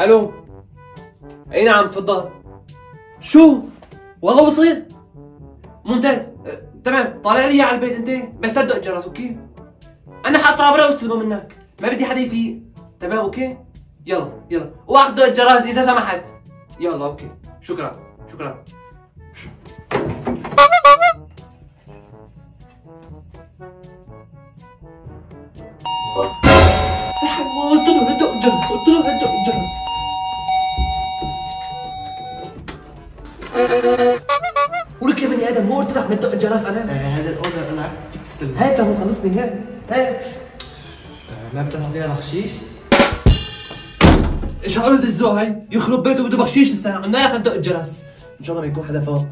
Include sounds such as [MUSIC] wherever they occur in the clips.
ألو؟ أي نعم تفضل. شو؟ والله بصير؟ ممتاز. أه، تمام. طالع لي على البيت أنت؟ بس لا تدق الجرس okay؟ أنا حاطه برا واستلمه منك. ما بدي حدا يفيق. تمام okay؟ يلا يلا. تدق الجرس إذا سمحت. يلا okay. شكرا شكرا. الجرس قلت له تدق الجرس ولك يا بني آدم مو قلت لك ما تدق الجرس أنا هذا الاوردر أنا فيك تستلم هات لما خلصني هات هات ما بدك تعطينا بخشيش إيش هقول الزو هاي يخرب بيته بده بخشيش الساعة قلنا لك ندق الجرس ان شاء الله ما يكون حدا فوق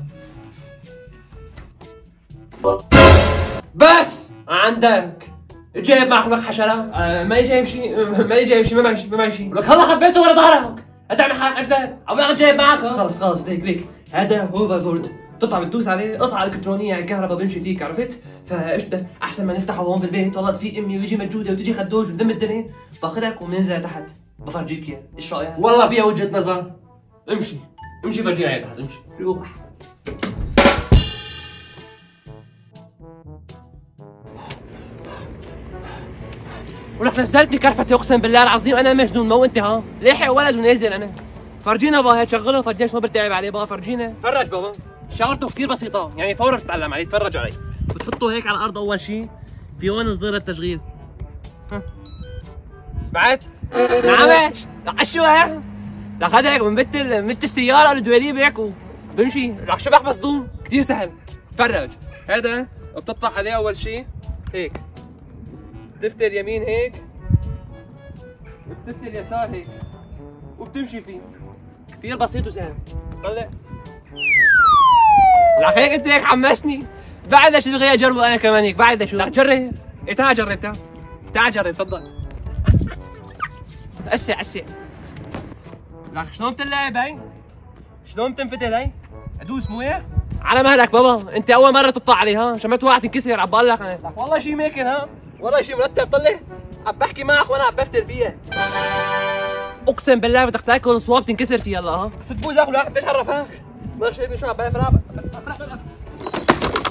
بس عندك. جايب معك لك حشرة؟ آه [LAUGHS] ما جايب شيء ما جايب شيء ما معي شيء ما معي شيء لك هلا خبيته ورا ظهرك. هتعمل حالك أجداد. أو أنا جايب معك؟ خلص خلص ليك ليك هذا هوفر بورد تطلع بتدوس عليه. قطعة إلكترونية يعني كهرباء بيمشي فيك عرفت؟ فايش بدك؟ أحسن ما نفتحه هون بالبيت. والله في أمي ويجي مجودة وتجي خدوج وتدم الدنيا. باخذك وبننزل تحت. بفرجيك إياه، إيش رأيك؟ والله فيها وجهة نظر. امشي. امشي فرجيها تحت امشي. روح. ولك نزلتني كرفتي أقسم بالله العظيم أنا مجنون مو أنت ها؟ لاحق ولد ونازل أنا. فرجينا بابا هيك شغله فرجينا شو بتعب عليه بابا فرجينا. فرج بابا. شغلته كثير بسيطة يعني فورا بتتعلم عليه تفرج علي بتحطه هيك على الأرض أول شيء في هون الزر التشغيل. ها. سمعت؟ نعم. لك شو هيك؟ لك هذا هيك من ال- بيت السيارة الدواليب هيك وبمشي لك شبح مصدوم كثير سهل. فرج هذا بتطلع عليه أول شيء هيك. بتفتح اليمين هيك وبتفتح اليسار هيك وبتمشي فيه. كثير بسيط وسهل. طلع. لك هيك انت هيك حمسني بعد شو بغي اجربه أنا كمان هيك. بعد شو؟ لك جرب إيه تعال جرب تعال. تعال جرب تفضل. [LAUGHS] أسع أسع. لك شلون بتلعب هي؟ شلون بتنفتل هي؟ أدوس موية؟ على مهلك بابا. انت أول مرة تقطع عليها عشان ما توقع تنكسر عم بقول لك أنا والله شيء ماكن ها؟ والله شيء مرتب طلع. عم بحكي معك وأنا عم بفتل فيها. أقسم بالله بدك تأكل صواب تنكسر فيها الله ها؟ بس تبوز اكل واحد ليش عرفك؟ ما شايفني شو عم بلعب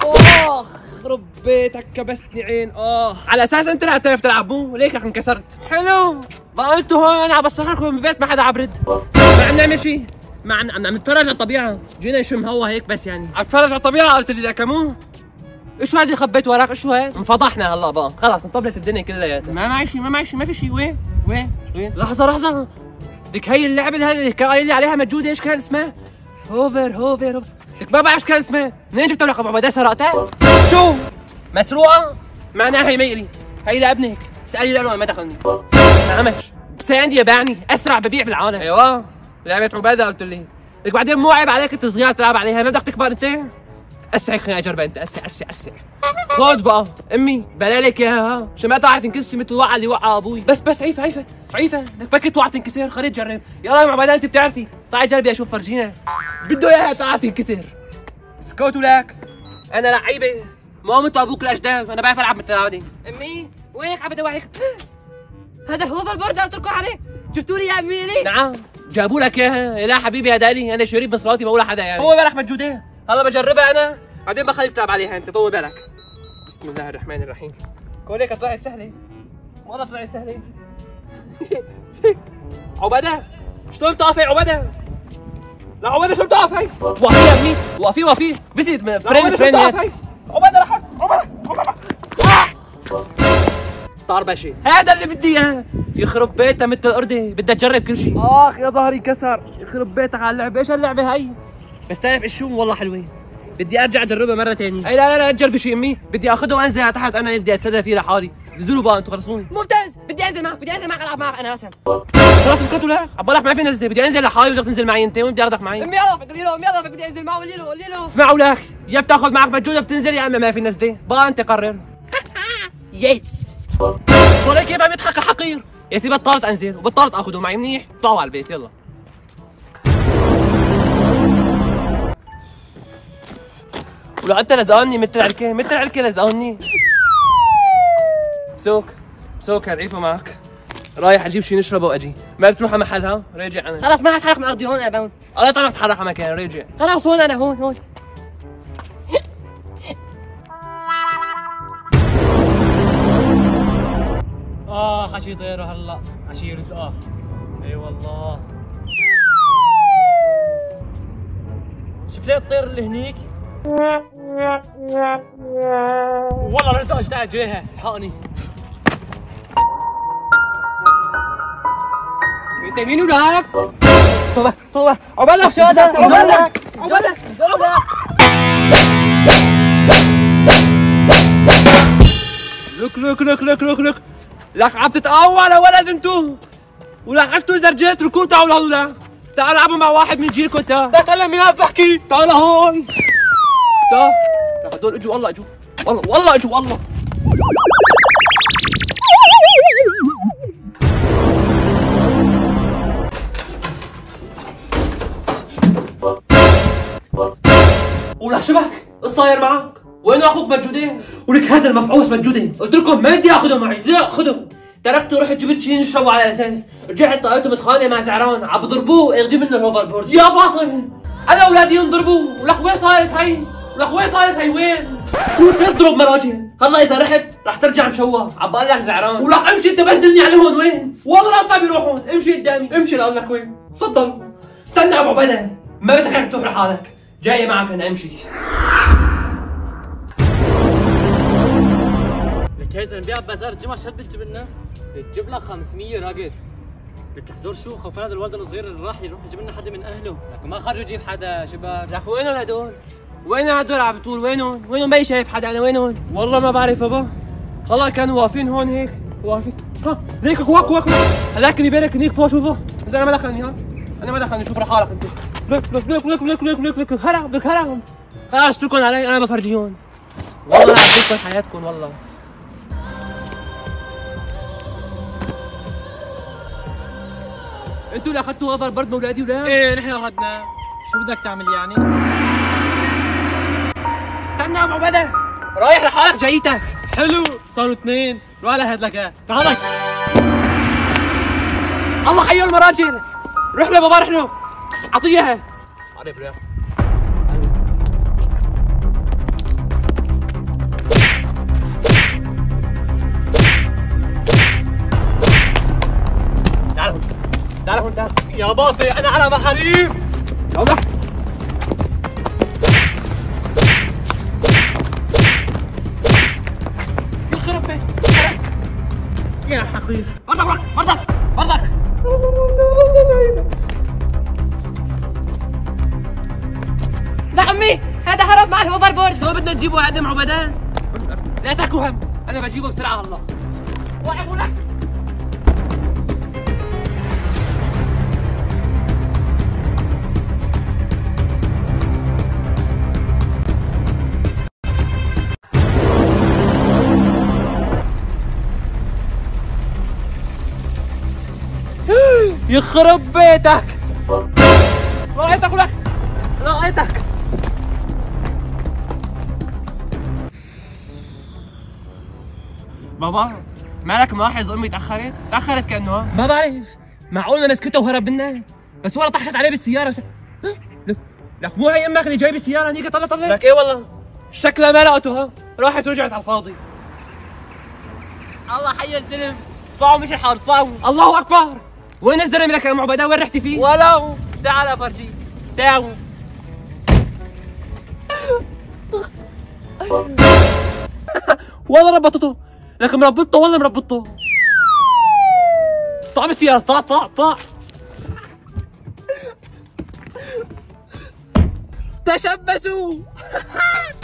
اخ بيتك كبستني عين. آه. على أساس أنت لا بتعرف تلعب مو ليك رح انكسرت. حلو. بقى قلتوا هون أنا عم بسهركم من البيت ما حدا عم برد ما عم نعمل شيء ما عم عم نتفرج على الطبيعة. جينا نشم هوا هيك بس يعني. عم تتفرج على الطبيعة؟ قلت لي لك مو؟ إيش هذا اللي خبيت وراك؟ إيش هاد؟ انفضحنا هلا بقى. خلص انطبلت الدنيا كلياتها ما معي شيء ما معي شيء ما في شيء وين؟ وين؟ وين؟ لحظة لحظة. لك هي اللعبة هذه اللي كان قايل لي عليها مجودة إيش كان اسمها؟ هوفر هوفر هوفر. لك ما بعرف إيش كان اسمها منين جبتها لك ابو عبيدة سرقتها؟ شو؟ مسروقة؟ معناها هي ميلي هي لابنك اسألي لأنه ما دخلني. [LAUGHS] نعمش بس عندي يبيعني أسرع ببيع بالعالم. أيوه. لعبة عبادة قلت لي. لك بعدين مو عيب عليك انت صغير تلعب عليها ما بدك تكبر انت؟ اسعي خليني اجربها انت اسعي اسعي اسعي خذ بقى. أمي بلالك إياها. ها عشان ما تقع تنكسر مثل الوقعه اللي وقع أبوي. بس بس عيفة عيفة عيفة. لك بكت توقع تنكسر خليني تجرب. يلا يا عبادة أنت بتعرفي. تعي جربي أشوف فرجينا. بده إياها توقع تنكسر. سكوت ولك. أنا لعيبة. مو مثل أبوك الاجداد أنا بعرف ألعب مثل العادي أمي وينك عم بدور عليك هذا هو البورد قلت لكم عليه. جبتوا لي يا أمي لي نعم. جابوا لك إياها؟ لا حبيبي يا دالي أنا شريف من صلاتي بقول لحدا يعني. هو بالك مجودة هلا بجربها أنا. بعدين بخليك تلعب عليها أنت طول بالك. بسم الله الرحمن الرحيم. كوليك طلعت سهلة. والله طلعت سهلة. [LAUGHS] عبده شلون بتقف هي عبده لا عبده شلون بتقف هي وقفي يا ابني وقفي وقفي. بسيت فريم فريم. عبده راحت. عبده عبده طار بشيت هذا اللي بدي إياه. يخرب بيتها مثل الأردن بدها تجرب كل شيء. آخ يا ظهري كسر. يخرب بيتك على اللعبة. إيش هاللعبه هي؟ بس تعرف إيش شو؟ والله حلوة بدي أرجع أجربها مرة ثانية إي لا لا لا تجربي شيء امي بدي اخذها وأنزل على تحت. أنا بدي أتسلى فيه لحالي. نزلوا بقى أنتوا خلصوني. ممتاز. بدي أنزل معك بدي أنزل معك ألعب معك أنا اسف خلاص اسكتوا لا؟ عم بقول لك ما في نزلة. بدي أنزل لحالي بدك تنزل معي أنت. وين بدي أخذك معي؟ امي يلا قولي له امي يلا بدي أنزل معه قولي له قولي له اسمعوا لك يا بتاخذ معك مجوده بتنزل يا أما ما في نزلة. بقى أنت قرر. [LAUGHS] يس ولا كيف عم يضحك الحقير؟ يا سيدي بطلت أنزل وبطلت آخذه. معي منيح؟ طلعوا على البيت يلا. ولو أنت لزقني مثل العركة. مثل العركة لزقني. سوك مسوي عيفه معك. رايح أجيب شي نشربه وأجي. ما بتروح على محلها؟ راجع أنا. خلاص ما حتحرك من ارضي هون أنا هون الله طلع اتحرك على مكان راجع. خلاص هون أنا هون هون. شي طيروا هلا. عشي رزقه اي والله. شفت الطير اللي هنيك والله رزقها اجتاعت جريها؟ حقني. انت مين ولك؟ طلع طلع عقبالك شادة عقبالك عقبالك Look, look, look, look, look, look. لك عم تتقوى على ولد انتو. ولك انتو إذا رجعت اتركوه تعالوا هلا تعال العبوا مع واحد من جيلكم تا تعال مين بحكي؟ تعال هون. تا. لك هدول إجوا والله إجوا. والله والله إجوا والله. ولك شبك؟ إيش صاير معك؟ وين أخوك مجودين؟ ولك هذا المفعوص مجودين قلت لكم ما بدي أخذه معي. لا خذه تركته رحت جبت شيء نشربه على أساس. رجعت طلعته متخانق مع زعران. عم بضربوه ياخذوا منه الهوفر بورد يا باطل. أنا أولادي ينضربوه ولك وين صارت هي؟ ولك وين صارت هي وين؟ ولك تضرب مراجل هلا إذا رحت رح ترجع مشوه. عم بقول لك زعران. ولك أمشي أنت بس دلني على هون. وين؟ والله لا بيروحون امشي قدامي. امشي لاقول لك وين؟ تفضل. استنى أبو عبده ما بدك انك تفرح حالك جاي معك أنا امشي. زلمه بيع بازار الجمعه شو بتجيب لنا؟ بتجيب لك 500 راجل. لك احزر شو؟ خوف هذا الولد الصغير اللي راح يروح يجيب لنا حدا من أهله. لك ما خرجوا يجيب حدا شباب. يا أخي وينهم هدول؟ وين هدول عم بتقول وينهم؟ وينهم ما شايف حدا أنا؟ وينهم؟ والله ما بعرف بابا هلا كانوا واقفين هون هيك. واقفين. ها ليك واك واك هذاك اللي بالك هنيك فوق شوفه. بس أنا ما دخلني ها أنا ما دخلني شوف لحالك أنت. لك لك لك لك لك لك لك لك هرب لك هرب. خلاص اتركون علي أنا بفرجيهم. والله عم حياتكم والله. أنتوا اللي اخذتوا اوفر برد اولادي ولا؟ إيه نحن اخذنا. شو بدك تعمل يعني؟ استنى يا أبو عبده رايح لحالك جايتك. حلو. صاروا اثنين. روح على هاد لك تعالك الله حي المراجل روح له بابا رحنا. اعطيها عرف يا باطي أنا على محاريب. يلا. يخرب بيت يا حقير. برضك برضك برضك ده عمي هذا هرب مع الهوفر بورد شلون بدنا نجيبه؟ يقدم عبدان لا تاكلوا هم. أنا بجيبه بسرعة هلا واحد لك. يخرب بيتك. رأيتك ولك رأيتك. بابا مالك ملاحظ أمي تأخرت؟ تأخرت كأنه؟ ما بعرف. معقول أنا مسكتها وهرب منها؟ بس والله طحت عليه بالسيارة. بس لك لك مو هي أمك اللي جايب السياره هنيك طلع طلع لك إيه والله؟ شكلها ما لقته ها راحت رجعت على الفاضي. الله حي الزلم طلعوا مش الحال طلعوا الله أكبر. وين الزلمة لك يا ام عبيده وين رحتي فيه؟ ولو تعال افرجيك تعالوا [LAUGHS] والله ربطته. لكن مربطته والله مربطته طلع بالسيارة طلع طلع طلع تشبثوا. [LAUGHS]